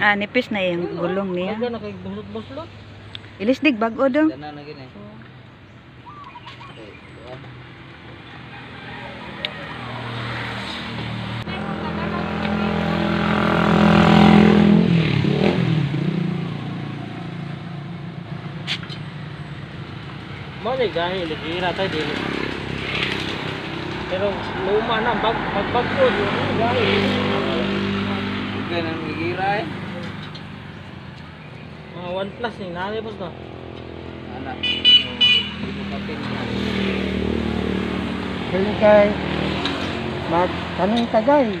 Ah, nipis na yung gulong niya. Aga na kay buslot-buslot. Ilisdig bago do. Dana na gini. Mo ni gahi ligira tayo dili. Pero luma na bag bagbag ko yun gahi. Ugay nang migira eh. Mga 1 plus ni nani boss no. Kapin. Dili kay mag kanang tagay.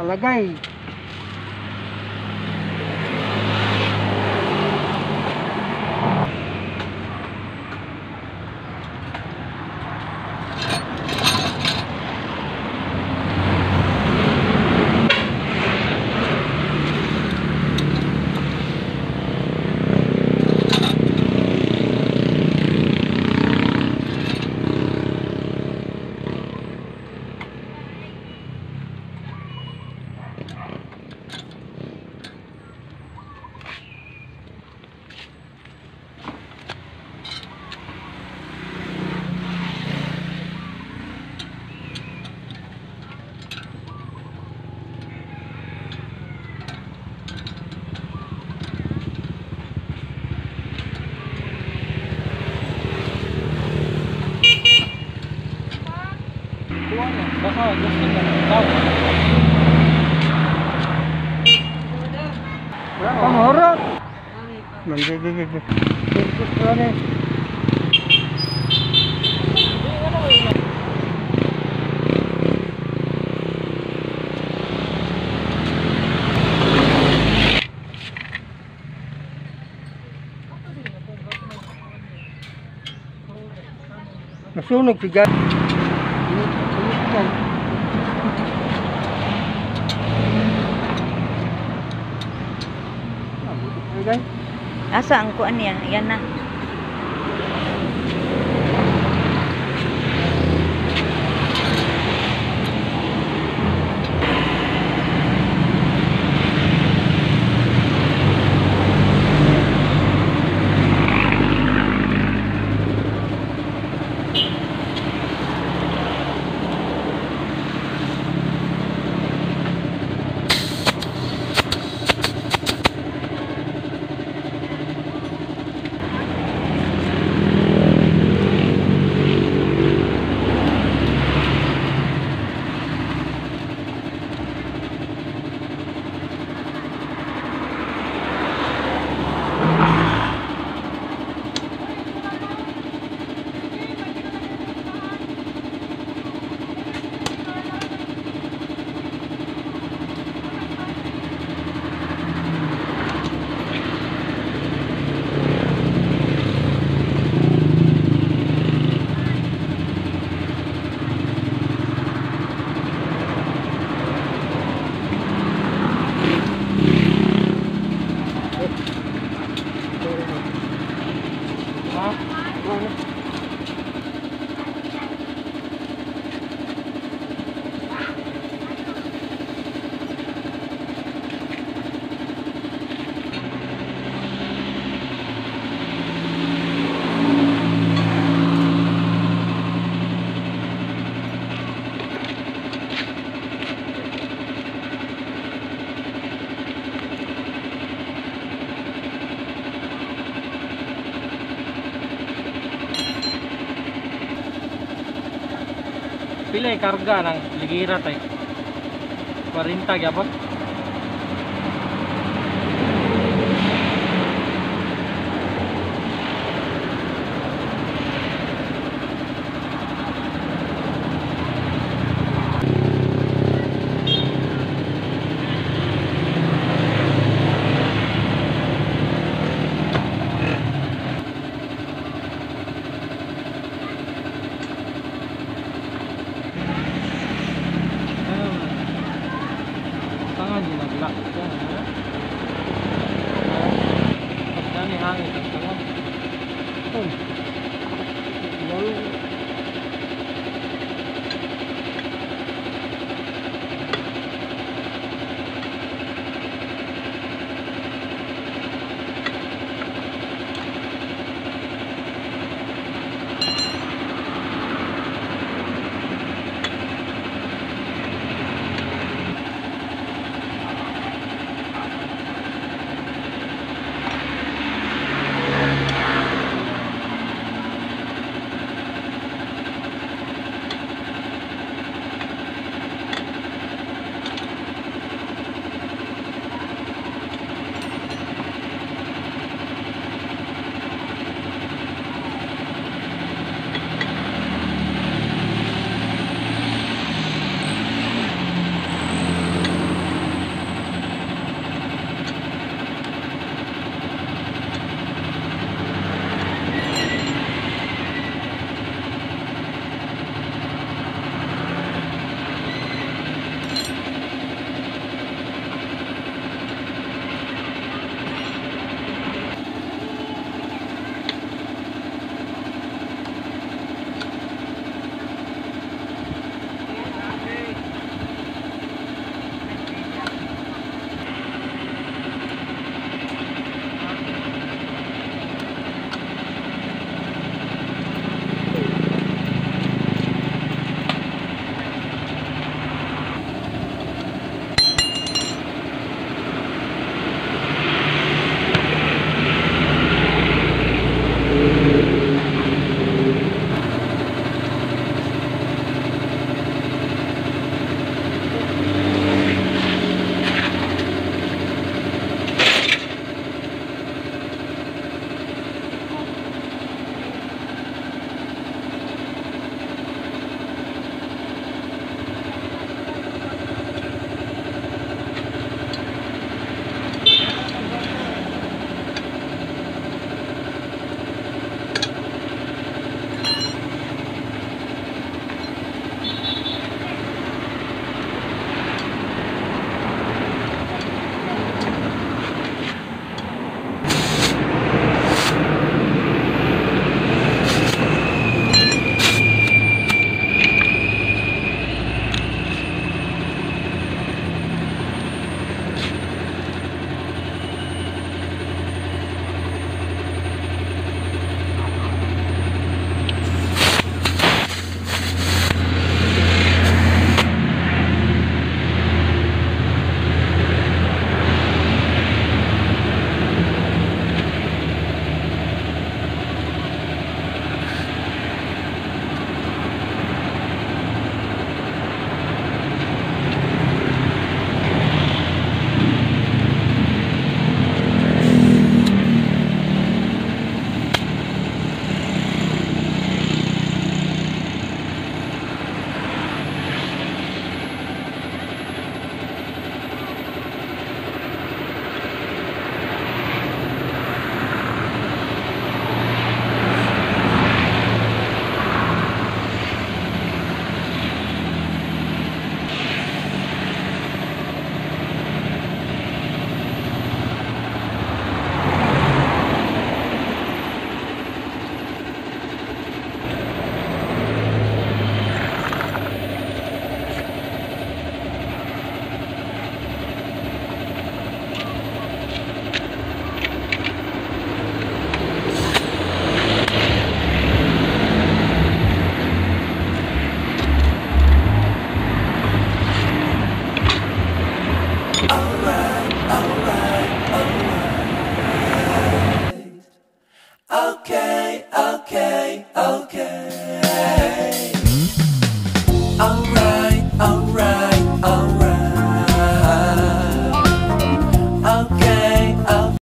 Palagay. Baka gusto ka daw. Wala pa mahurot. Manggigigig. Sirkus ko ni. Nasunog si Gad. Init- init yan. Asa ang kuan niya? Yan na. Agora. Pila karga ng ligira tayo? 40 gyapon. এখন